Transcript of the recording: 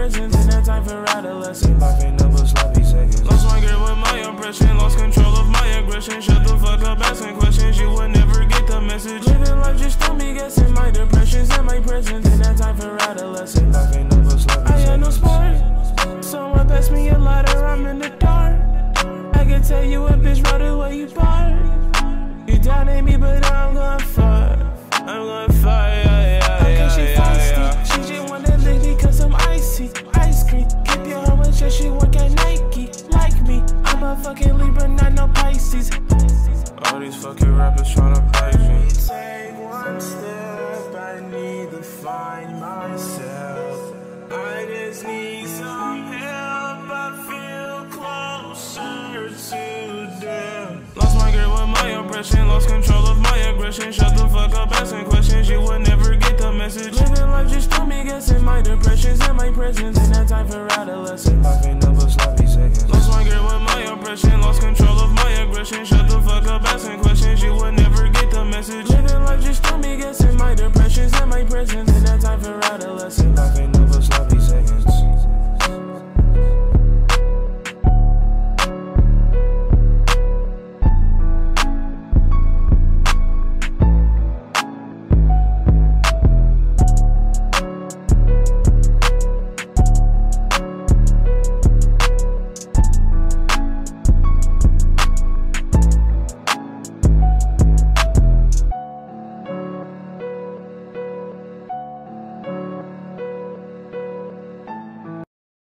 depressions and. In that time for adolescence, life ain't number sloppy seconds. Lost my girl with my oppression, lost control of my aggression. Shut the fuck up, asking questions, you would never get the message. Living life just guessing my depressions and my presence. That time for adolescence, life ain't number sloppy seconds. I had no sport, someone passed me a ladder, I'm in the dark. I can tell you a bitch right away you park. You doubted me, but I'm gonna fucking Libra, not no Pisces. All these fucking rappers tryna praise me. Take one step, I need to find myself. I just need some help, I feel closer to them. Lost my girl with my oppression, lost control of my aggression. Shut the fuck up, asking questions, you would never get the message. Living life just threw me guessing my depressions and my presence. In that time for ain't presence and my presence in a time for adolescence. I've been never.